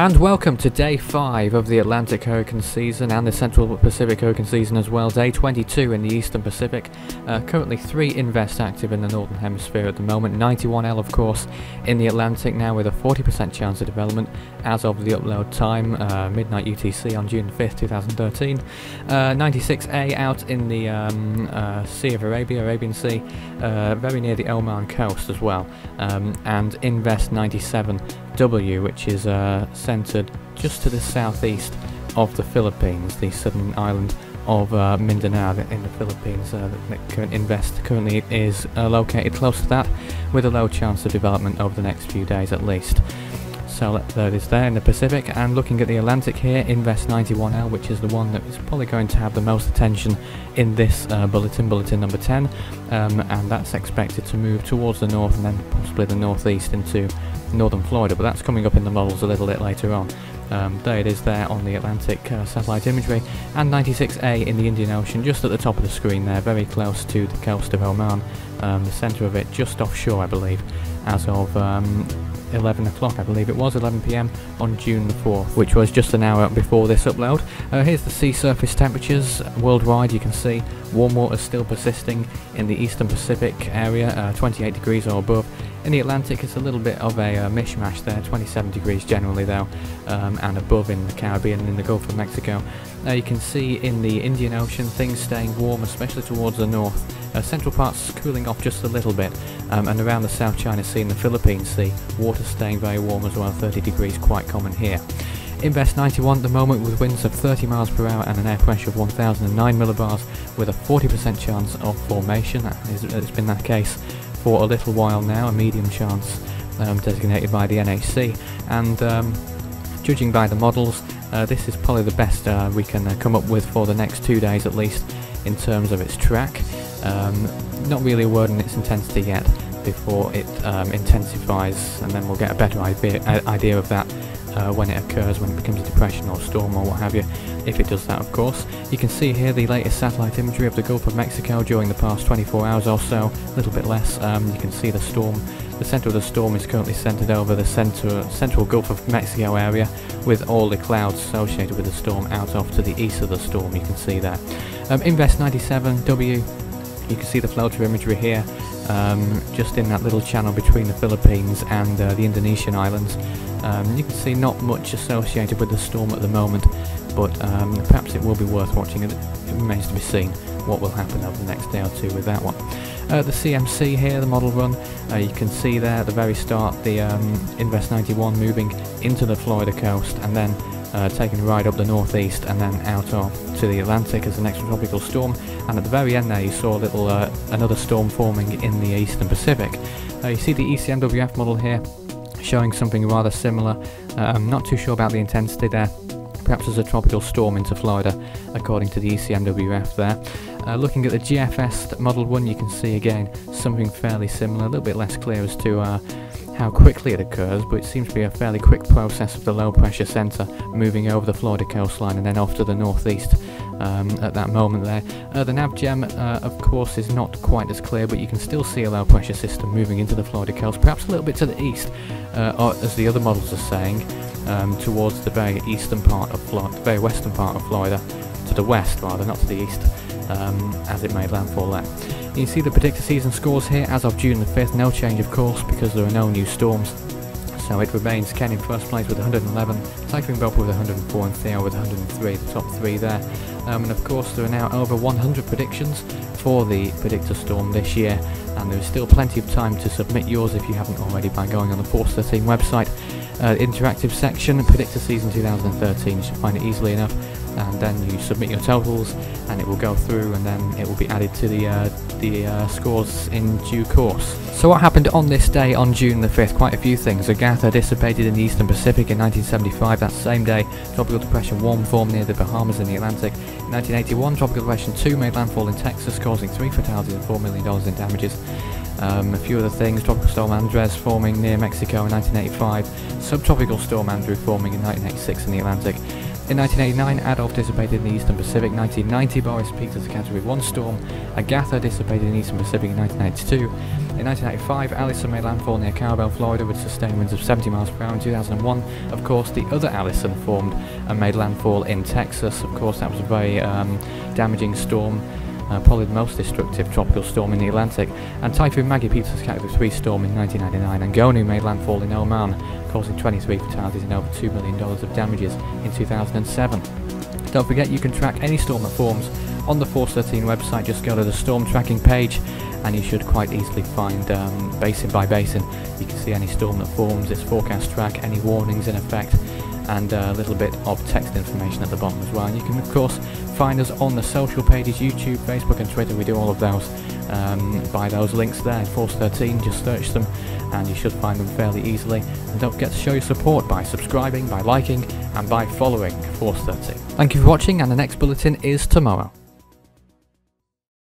And welcome to day 5 of the Atlantic hurricane season and the Central Pacific hurricane season as well. Day 22 in the Eastern Pacific. Uh, currently 3 invest active in the Northern Hemisphere at the moment. 91L, of course, in the Atlantic now with a 40% chance of development as of the upload time, uh, midnight UTC on June 5th, 2013. Uh, 96A out in the um, uh, Sea of Arabia, Arabian Sea, uh, very near the Oman coast as well. Um, and Invest 97 W, which is uh, centered just to the southeast of the Philippines, the southern island of uh, Mindanao in the Philippines. Uh, current Invest currently is uh, located close to that, with a low chance of development over the next few days at least. So that is there in the Pacific, and looking at the Atlantic here, Invest 91L, which is the one that is probably going to have the most attention in this uh, bulletin, bulletin number 10, um, and that's expected to move towards the north and then possibly the northeast into northern Florida, but that's coming up in the models a little bit later on. Um, there it is there on the Atlantic uh, satellite imagery, and 96A in the Indian Ocean, just at the top of the screen there, very close to the coast of Oman, um, the centre of it just offshore I believe, as of um, 11 o'clock, I believe it was, 11 pm on June the 4th, which was just an hour before this upload. Uh, here's the sea surface temperatures worldwide. You can see warm water still persisting in the eastern Pacific area, uh, 28 degrees or above. In the Atlantic, it's a little bit of a uh, mishmash there, 27 degrees generally though, um, and above in the Caribbean and in the Gulf of Mexico. Uh, you can see in the Indian Ocean things staying warm, especially towards the north. Uh, central parts cooling off just a little bit, um, and around the South China Sea and the Philippine Sea, water staying very warm as well, 30 degrees quite common here. Invest 91 at the moment with winds of 30 miles per hour and an air pressure of 1009 millibars with a 40% chance of formation. That is, it's been that case for a little while now, a medium chance um, designated by the NHC. And um, judging by the models, uh, this is probably the best uh, we can uh, come up with for the next two days at least in terms of its track. Um, not really a word in its intensity yet before it um, intensifies and then we'll get a better idea, idea of that uh, when it occurs, when it becomes a depression or storm or what have you, if it does that of course. You can see here the latest satellite imagery of the Gulf of Mexico during the past 24 hours or so, a little bit less. Um, you can see the storm, the centre of the storm is currently centred over the centre, central Gulf of Mexico area with all the clouds associated with the storm out off to the east of the storm, you can see there. Um, Invest 97W, you can see the floater imagery here, um, just in that little channel between the Philippines and uh, the Indonesian islands. Um, you can see not much associated with the storm at the moment, but um, perhaps it will be worth watching. It, remains to be seen what will happen over the next day or two with that one. Uh, the CMC here, the model run, uh, you can see there at the very start the um, Invest 91 moving into the Florida coast and then uh, taking a ride up the northeast and then out off to the Atlantic as an extratropical storm and at the very end there you saw a little uh, another storm forming in the eastern Pacific. Uh, you see the ECMWF model here showing something rather similar. Uh, I'm not too sure about the intensity there. Perhaps there's a tropical storm into Florida, according to the ECMWF there. Uh, looking at the GFS Model 1, you can see again something fairly similar, a little bit less clear as to uh, how quickly it occurs, but it seems to be a fairly quick process of the low pressure centre moving over the Florida coastline and then off to the northeast um, at that moment there. Uh, the NavGem, uh, of course, is not quite as clear, but you can still see a low pressure system moving into the Florida coast, perhaps a little bit to the east, uh, or, as the other models are saying, um, towards the very eastern part of Florida, the very western part of Florida, to the west rather, not to the east, um, as it made landfall there. You see the predicted season scores here as of June the 5th, no change of course because there are no new storms. So it remains Ken in first place with 111, Typhoon Bob with 104 and Theo with 103, the top three there. Um, and of course there are now over 100 predictions for the Predictor Storm this year and there is still plenty of time to submit yours if you haven't already by going on the Force 13 website. Uh, interactive section, Predictor Season 2013, you should find it easily enough and then you submit your totals and it will go through and then it will be added to the uh, the uh, scores in due course. So what happened on this day on June the 5th? Quite a few things. Agatha dissipated in the Eastern Pacific in 1975. That same day, Tropical Depression 1 formed near the Bahamas in the Atlantic. In 1981, Tropical Depression 2 made landfall in Texas, causing three fatalities and $4 million in damages. Um, a few other things, Tropical Storm Andres forming near Mexico in 1985, Subtropical Storm Andrew forming in 1986 in the Atlantic, In 1989, Adolph dissipated in the Eastern Pacific. 1990, Boris peaked as a Category 1 storm. Agatha dissipated in the Eastern Pacific in 1992. In 1995, Allison made landfall near Carmel, Florida with sustained winds of 70 miles per hour. In 2001, of course, the other Allison formed and made landfall in Texas. Of course, that was a very um, damaging storm. Uh, probably the most destructive tropical storm in the Atlantic, and Typhoon Maggie a Category 3 storm in 1999, and Gonu made landfall in Oman, causing 23 fatalities and over $2 million of damages in 2007. Don't forget you can track any storm that forms on the Force 13 website, just go to the storm tracking page and you should quite easily find um, basin by basin. You can see any storm that forms, its forecast track, any warnings in effect and a little bit of text information at the bottom as well. And you can of course find us on the social pages, YouTube, Facebook and Twitter, we do all of those um, by those links there, Force 13, just search them and you should find them fairly easily. And don't forget to show your support by subscribing, by liking and by following Force 13. Thank you for watching and the next bulletin is tomorrow.